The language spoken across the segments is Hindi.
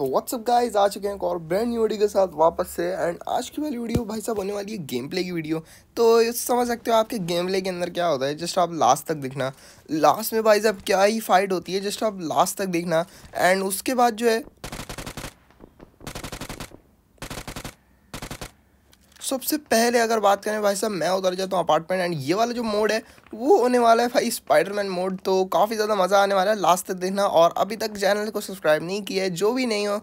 तो व्हाट्सअप गाइज़ आ चुके हैं और ब्रांड न्यू वीडियो के साथ वापस से। एंड आज की वाली वीडियो भाई साहब होने वाली है गेम प्ले की वीडियो तो समझ सकते हो आपके गेम प्ले के अंदर क्या होता है। जस्ट आप लास्ट तक देखना। लास्ट में भाई साहब क्या ही फाइट होती है जस्ट आप लास्ट तक देखना। एंड उसके बाद जो है सबसे पहले अगर बात करें भाई साहब, मैं उधर जाता हूँ अपार्टमेंट एंड ये वाला जो मोड है, वो होने वाला है भाई स्पाइडरमैन मोड तो काफ़ी ज़्यादा मज़ा आने वाला है लास्ट तक देखना और अभी तक चैनल को सब्सक्राइब नहीं किया है, जो भी नहीं हो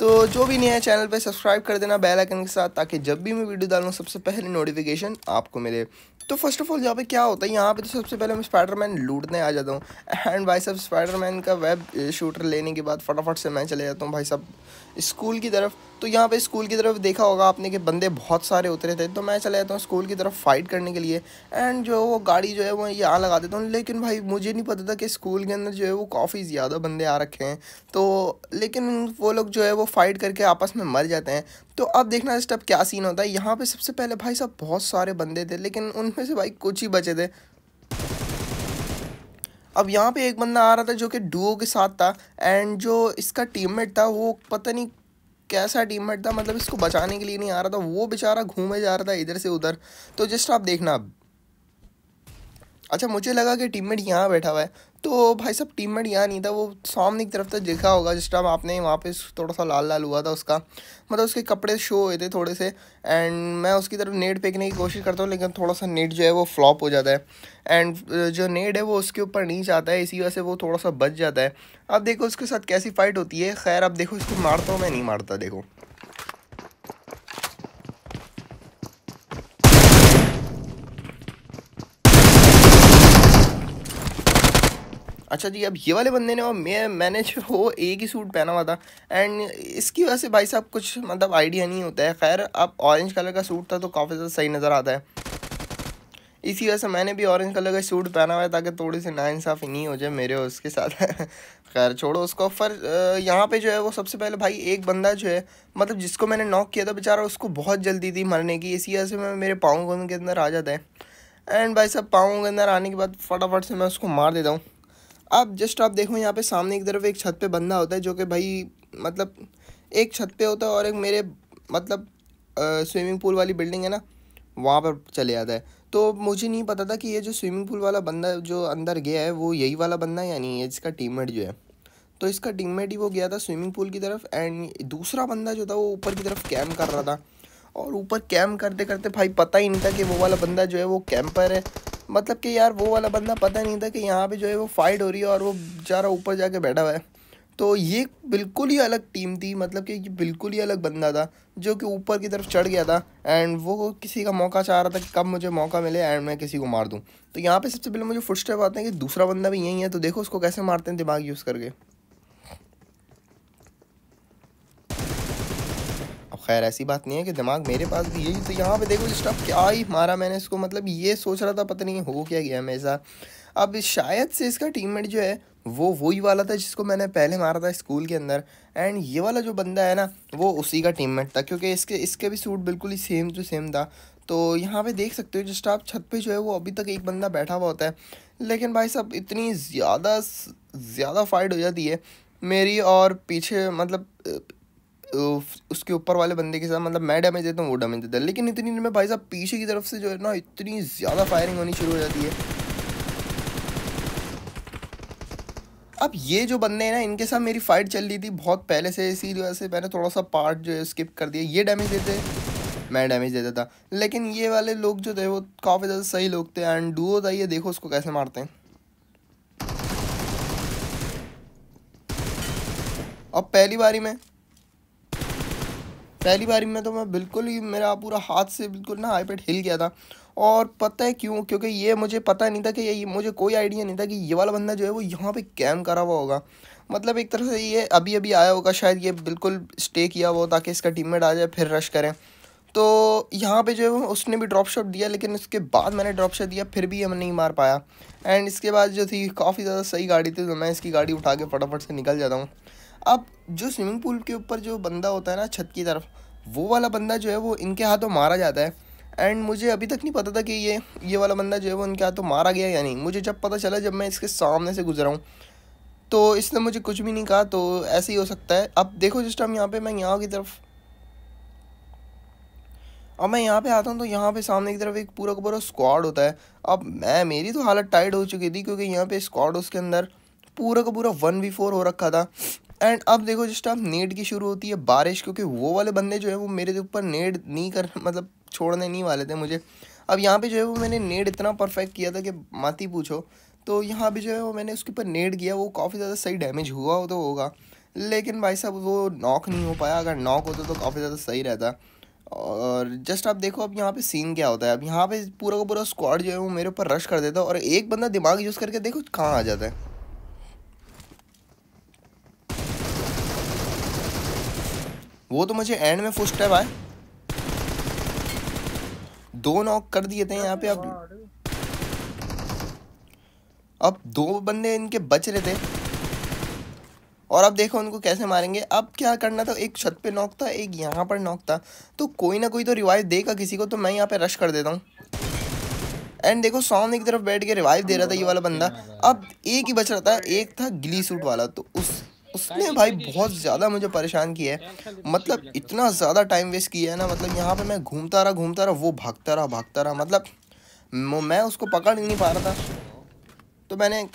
तो जो भी है चैनल पे सब्सक्राइब कर देना बेल आइकन के साथ, ताकि जब भी मैं वीडियो डालूँ, सबसे पहले नोटिफिकेशन आपको मिले। तो फ़र्स्ट ऑफ़ ऑल यहाँ पे क्या होता है, यहाँ पे तो सबसे पहले मैं स्पाइडरमैन लूटने आ जाता हूँ। एंड भाई साहब स्पाइडरमैन का वेब शूटर लेने के बाद फटाफट से मैं चले जाता हूँ, भाई साहब। स्कूल की तरफ़ तो यहाँ पे स्कूल की तरफ़ देखा होगा आपने कि बंदे बहुत सारे उतरे थे। तो मैं चला जाता हूँ स्कूल की तरफ़ फाइट करने के लिए। एंड जो वो गाड़ी जो है वो यहाँ लगा देता हूँ। लेकिन भाई, मुझे नहीं पता था कि स्कूल के अंदर जो है वो काफ़ी ज़्यादा बंदे आ रखे हैं। तो लेकिन वो लोग जो है वो फाइट करके आपस में मर जाते हैं। तो अब देखना इस टाइप क्या सीन होता है। यहाँ पर सबसे पहले भाई साहब बहुत सारे बंदे थे, लेकिन उनमें से भाई कुछ ही बचे थे। अब यहाँ पे एक बंदा आ रहा था जो कि डुओ के साथ था एंड जो इसका टीममेट था, वो पता नहीं कैसा टीममेट था मतलब इसको बचाने के लिए नहीं आ रहा था, वो बेचारा घूमे जा रहा था इधर से उधर। तो जस्ट आप देखना अच्छा मुझे लगा कि टीममेट यहाँ बैठा हुआ है। तो भाई साहब टीम टीममेट यहाँ नहीं था, वो सामने की तरफ़ तक देखा होगा, जिस टाइम आपने वहाँ पे थोड़ा सा लाल लाल हुआ था उसका। मतलब उसके कपड़े शो हुए थे थोड़े से एंड मैं उसकी तरफ़ नेट फेंकने की कोशिश करता हूँ, लेकिन थोड़ा सा नेट जो है वो फ्लॉप हो जाता है। एंड जो नेट है वो उसके ऊपर नहीं जाता है, इसी वजह से वो थोड़ा सा बच जाता है। अब देखो, उसके साथ कैसी फ़ाइट होती है? खैर, अब देखो, इसको मारता हूँ, मैं नहीं मारता, देखो। अच्छा जी, अब ये वाले बंदे ने और मैं, मैंने जो वो एक ही सूट पहना हुआ था एंड इसकी वजह से भाई साहब कुछ मतलब आइडिया नहीं होता है। खैर, अब ऑरेंज कलर का सूट था तो काफ़ी ज़्यादा सही नज़र आता है। इसी वजह से मैंने भी ऑरेंज कलर का सूट पहना हुआ है ताकि थोड़ी सी नाइंसाफ़ी नहीं हो जाए मेरे और उसके साथ। खैर, छोड़ो उसको। फिर यहाँ पे जो है वो सबसे पहले भाई एक बंदा जो है मतलब जिसको मैंने नॉक किया था बेचारा, उसको बहुत जल्दी थी मरने की। इसी वजह से मैं, मेरे पाँव के अंदर आ जाता है। एंड भाई साहब, पाँव के अंदर आने के बाद फटाफट से मैं उसको मार देता हूँ। अब जस्ट आप देखो यहाँ पे सामने की तरफ़ एक छत पे बंदा होता है जो कि भाई मतलब एक छत पे होता है और एक मेरे मतलब स्विमिंग पूल वाली बिल्डिंग है ना, वहाँ पर चले जाता है। तो मुझे नहीं पता था कि ये जो स्विमिंग पूल वाला बंदा जो अंदर गया है, वो यही वाला बंदा है या नहीं है जिसका टीममेट जो है। तो इसका टीममेट ही वो गया था स्विमिंग पूल की तरफ़ एंड दूसरा बंदा जो था वो ऊपर की तरफ़ कैम्प कर रहा था। और ऊपर कैम्प करते करते भाई पता ही नहीं था कि वो वाला बंदा जो है वो कैंपर है। मतलब कि यार वो वाला बंदा पता नहीं था कि यहाँ पे जो है वो फाइट हो रही है और वो बेचारा ऊपर जाके बैठा हुआ है। तो ये बिल्कुल ही अलग टीम थी मतलब कि बिल्कुल ही अलग बंदा था, जो कि ऊपर की तरफ़ चढ़ गया था। एंड वो किसी का मौका चाह रहा था कि कब मुझे मौका मिले एंड मैं किसी को मार दूँ। तो यहाँ पे सबसे पहले मुझे फुट स्टेप आते हैं कि दूसरा बंदा भी यहीं है तो देखो उसको कैसे मारते हैं दिमाग यूज़ करके। खैर, ऐसी बात नहीं है कि दिमाग मेरे पास भी यही तो यहाँ पे देखो स्टफ़ क्या ही मारा मैंने इसको। मतलब ये सोच रहा था, पता नहीं हो क्या गया मेरे साथ। अब शायद से इसका टीममेट जो है, वो वही वाला था जिसको मैंने पहले मारा था स्कूल के अंदर। एंड ये वाला जो बंदा है ना, वो उसी का टीममेट था, क्योंकि इसके इसके भी सूट बिल्कुल ही सेम टू सेम था। तो यहाँ पे देख सकते हो जस्ट आप छत पे जो है, वो अभी तक एक बंदा बैठा हुआ होता है। लेकिन भाई साहब, इतनी ज़्यादा ज़्यादा फाइट हो जाती है। मेरी और पीछे मतलब उसके ऊपर वाले बंदे के साथ मतलब मैं डैमेज देता हूँ, वो डैमेज देता है। लेकिन इतनी देर में भाई साहब पीछे की तरफ़ से जो है ना, इतनी ज़्यादा फायरिंग होनी शुरू हो जाती है। अब ये जो बंदे हैं ना, इनके साथ मेरी फाइट चल रही थी बहुत पहले से, इसी वजह से मैंने थोड़ा सा पार्ट जो है स्किप कर दिया। ये डैमेज देते, मैं डैमेज देता था। लेकिन ये वाले लोग जो थे, वो काफ़ी ज़्यादा सही लोग थे। एंड डुओ था ये, देखो उसको कैसे मारते हैं। अब पहली बारी में पहली बारी में तो मैं बिल्कुल ही मेरा पूरा हाथ से बिल्कुल ना आईपैड हिल गया था। और पता है क्यों? क्योंकि ये मुझे पता नहीं था कि ये मुझे कोई आइडिया नहीं था कि ये वाला बंदा जो है वो यहाँ पे कैम करा हुआ होगा। मतलब एक तरह से ये अभी अभी आया होगा, शायद ये बिल्कुल स्टे किया हुआ ताकि इसका टीममेट आ जाए, फिर रश करें। तो यहाँ पे जो है उसने भी ड्रॉप शॉट दिया, लेकिन उसके बाद मैंने ड्रॉप शॉट दिया, फिर भी हम नहीं मार पाया। एंड इसके बाद जो थी, काफ़ी ज़्यादा सही गाड़ी थी तो मैं इसकी गाड़ी उठा के फटाफट से निकल जाता हूँ। अब जो स्विमिंग पूल के ऊपर जो बंदा होता है ना छत की तरफ़, वो वाला बंदा जो है वो इनके हाथों मारा जाता है। एंड मुझे अभी तक नहीं पता था कि ये ये वाला बंदा जो है वो इनके हाथों मारा गया या नहीं। मुझे जब पता चला, जब मैं इसके सामने से गुजरा हूँ तो इसने मुझे कुछ भी नहीं कहा तो ऐसे ही हो सकता है। अब देखो जिस टाइम यहाँ पे मैं यहाँ की तरफ़, अब मैं यहाँ पे आता हूँ तो यहाँ पे सामने की तरफ़ एक पूरा का पूरा स्क्वाड होता है। अब मैं, मेरी तो हालत टाइट हो चुकी थी, क्योंकि यहाँ पे स्क्वाड उसके अंदर पूरा का पूरा वन वी फोर हो रखा था। एंड अब देखो जिस टाइम नेट की शुरू होती है बारिश, क्योंकि वो वाले बंदे जो है वो मेरे ऊपर नेट नहीं कर मतलब छोड़ने नहीं वाले थे मुझे। अब यहाँ पे जो है वो मैंने नेट इतना परफेक्ट किया था कि मत पूछो। तो यहाँ पे जो है वो मैंने उसके ऊपर नेट किया, वो काफ़ी ज़्यादा सही डैमेज हुआ हो तो होगा। लेकिन भाई साहब, वो नॉक नहीं हो पाया। अगर नॉक होता तो काफ़ी ज़्यादा सही रहता। और जस्ट आप देखो अब यहाँ पे सीन क्या होता है। अब यहाँ पे पूरा का पूरा स्क्वाड जो है वो मेरे ऊपर रश कर देता है और एक बंदा दिमाग यूज़ करके देखो कहाँ आ जाता है। वो तो मुझे एंड में फुस्ट है, भाई। दो नॉक कर दिए थे यहाँ पे अब। अब दो बंदे इनके बच रहे थे। और अब देखो उनको कैसे मारेंगे। अब क्या करना था? एक छत पे नॉक था, एक यहाँ पर नॉक था। तो कोई ना कोई तो रिवाइव देगा किसी को तो मैं यहाँ पे रश कर देता हूँ। एंड देखो, सामने की तरफ़ बैठ के रिवाइव दे रहा था ये वाला बंदा। अब एक ही बच रहा था, एक था गिली सूट वाला। तो उस उसने भाई बहुत ज़्यादा मुझे परेशान किया है। मतलब इतना ज़्यादा टाइम वेस्ट किया है ना मतलब यहाँ पे मैं घूमता रहा घूमता रहा वो भागता रहा भागता रहा। मतलब मैं उसको पकड़ नहीं पा रहा था। तो मैंने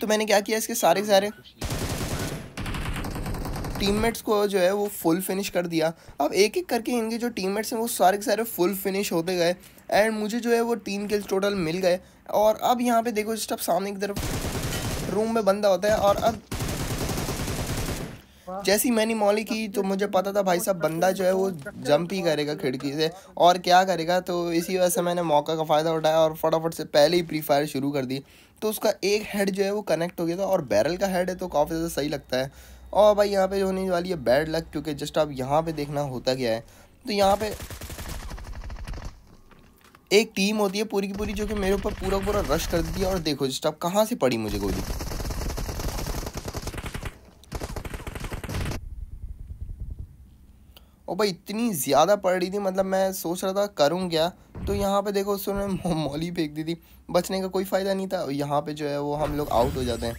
तो मैंने क्या किया इसके सारे सारे टीममेट्स को जो है वो फुल फिनिश कर दिया। अब एक एक करके इनके जो टीममेट्स हैं वो सारे के सारे फुल फिनिश होते गए। एंड मुझे जो है वो तीन किल्स टोटल मिल गए। और अब यहाँ पे देखो जस्ट अब सामने की तरफ़ रूम में बंदा होता है और अब जैसी मैंने मौली की तो मुझे पता था भाई साहब बंदा जो है वो जंप ही करेगा खिड़की से। और क्या करेगा तो इसी वजह से मैंने मौका का फ़ायदा उठाया और फटाफट से पहले ही प्री फायर शुरू कर दी। तो उसका एक हेड जो है वो कनेक्ट हो गया था और बैरल का हेड है तो काफ़ी ज़्यादा सही लगता है। और भाई यहाँ पे होने वाली है बैड लक क्योंकि जस्ट आप यहाँ पे देखना होता क्या है। तो यहाँ पे एक टीम होती है पूरी की पूरी जो कि मेरे ऊपर पूरा पूरा रश कर देती है और देखो जस्ट आप कहाँ से पड़ी मुझे गोली? और भाई इतनी ज़्यादा पड़ रही थी मतलब मैं सोच रहा था करूँ क्या? तो यहाँ पे देखो, उसने मौली फेंक दी थी। बचने का कोई फ़ायदा नहीं था। यहाँ पे जो है वो हम लोग आउट हो जाते हैं।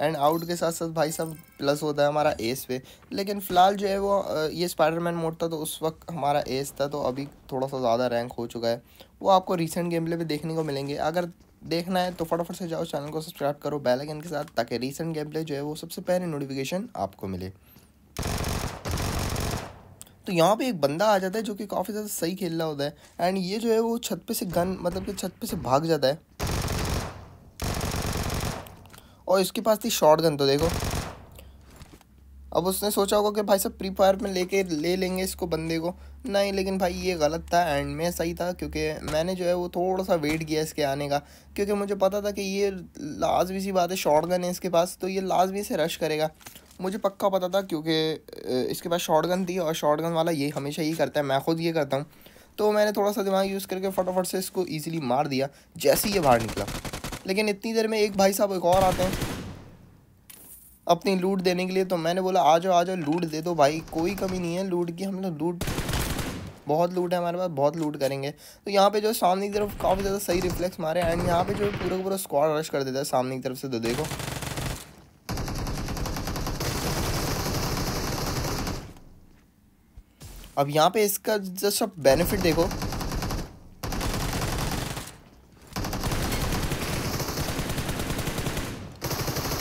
एंड आउट के साथ साथ भाई साहब प्लस होता है हमारा एस पे। लेकिन फ़िलहाल जो है वो ये स्पाइडरमैन मोड था तो उस वक्त हमारा एस था तो अभी थोड़ा सा ज़्यादा रैंक हो चुका है। वो आपको रिसेंट गेम प्ले पे देखने को मिलेंगे। अगर देखना है तो फटाफट से जाओ चैनल को सब्सक्राइब करो बेल आइकन के साथ, ताकि रिसेंट गेम प्ले जो है वो सबसे पहले नोटिफिकेशन आपको मिले। तो यहाँ पे एक बंदा आ जाता है जो कि काफ़ी ज़्यादा सही खेल रहा होता है। एंड ये जो है वो छत पे से गन मतलब कि छत पे से भाग जाता है। और इसके पास थी शॉर्ट गन तो देखो। अब उसने सोचा होगा कि भाई सब प्री फायर में लेके ले लेंगे इसको बंदे को। नहीं, लेकिन भाई ये गलत था एंड में सही था, क्योंकि मैंने जो है वो थोड़ा सा वेट किया इसके आने का। क्योंकि मुझे पता था कि ये लाजमी सी बात है शॉर्ट गन है इसके पास तो ये लाजमी से रश करेगा। मुझे पक्का पता था क्योंकि इसके पास शॉर्ट गन थी और शॉर्ट गन वाला ये हमेशा ही करता है, मैं खुद ये करता हूँ। तो मैंने थोड़ा सा दिमाग यूज़ करके फटाफट से इसको ईजिली मार दिया, जैसे ही ये बाहर निकला। लेकिन इतनी देर में एक भाई साहब एक और आते हैं, अपनी लूट देने के लिए। तो मैंने बोला, आ जाओ आ जाओ लूट दे दो भाई, कोई कमी नहीं है लूट की हम लोग लूट बहुत लूट है हमारे पास, बहुत लूट करेंगे। तो यहाँ पे जो सामने की तरफ़ काफ़ी ज़्यादा सही रिफ्लेक्स मारे एंड यहाँ पे जो पूरा पूरा स्क्वाड रश कर देता है सामने की तरफ़ से तो देखो। अब यहाँ पे इसका जस्ट अब बेनिफिट देखो।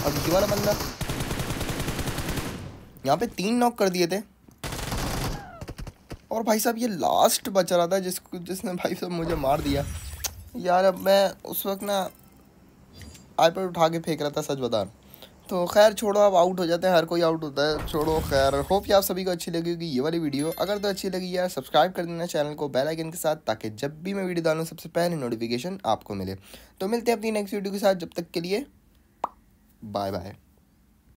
अब ये वाला बंदा। यहाँ पे तीन नॉक कर दिए थे। और भाई साहब, ये लास्ट बच रहा था जिसको जिसने भाई साहब मुझे मार दिया। यार, अब मैं उस वक्त ना आईपैड उठा के फेंक रहा था सच बता तो खैर छोड़ो आप आउट हो जाते हैं, हर कोई आउट होता है। छोड़ो, खैर होप कि आप सभी को अच्छी लगी होगी ये वाली वीडियो अगर तो अच्छी लगी यार सब्सक्राइब कर देना चैनल को बेल आइकन के साथ, ताकि जब भी मैं वीडियो डालूँ, सबसे पहले नोटिफिकेशन आपको मिले। तो मिलते हैं अपनी नेक्स्ट वीडियो के साथ, जब तक के लिए बाय बाय